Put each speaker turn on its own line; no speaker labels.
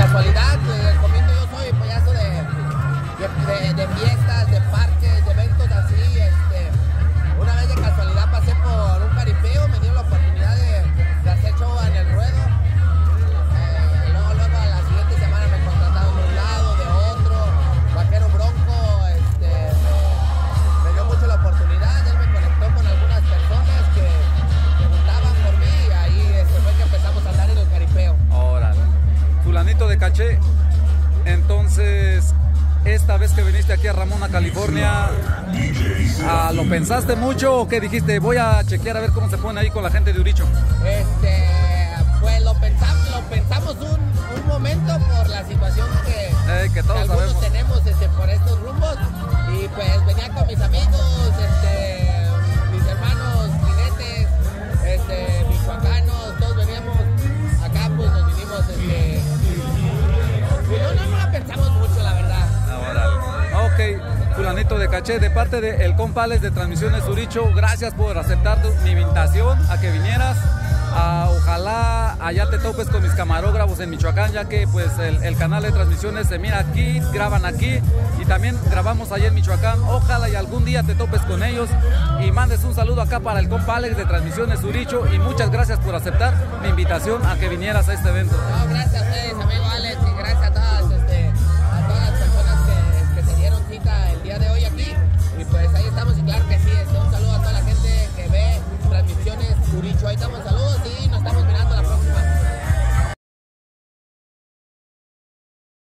casualidad, eh, comiendo yo soy payaso de, de, de fiestas, de parques,
Fulanito de caché. Entonces, esta vez que viniste aquí a Ramona, California, ah, ¿lo pensaste mucho o qué dijiste? Voy a chequear a ver cómo se pone ahí con la gente de Uricho.
Este, pues lo pensamos, lo pensamos un, un momento por la situación que,
Eh, que todos
algunos
sabemos.
tenemos este, por estos rumbos y pues
Fulanito de caché, de parte de El Compales de Transmisiones Uricho, gracias por aceptar mi invitación a que vinieras. Ojalá allá te topes con mis camarógrafos en Michoacán, ya que pues el, canal de transmisiones se mira aquí, graban aquí y también grabamos allá en Michoacán. Ojalá y algún día te topes con ellos y mandes un saludo acá para el compa de Transmisiones Uricho y muchas gracias por aceptar mi invitación a que vinieras a este evento.
No, gracias a ustedes, amigo Alex, estamos a...